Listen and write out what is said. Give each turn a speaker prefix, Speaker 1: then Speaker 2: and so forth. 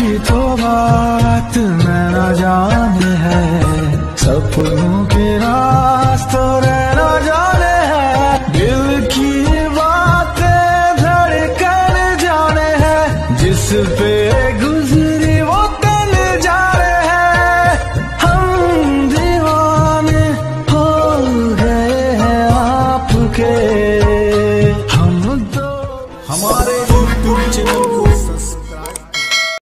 Speaker 1: की तो बात मैं न जाने है। सपनों के रास्ते न जाने है। दिल की बातें धड़कन जाने है। जिस पे वो हम हो गए हम तो हमारे YouTube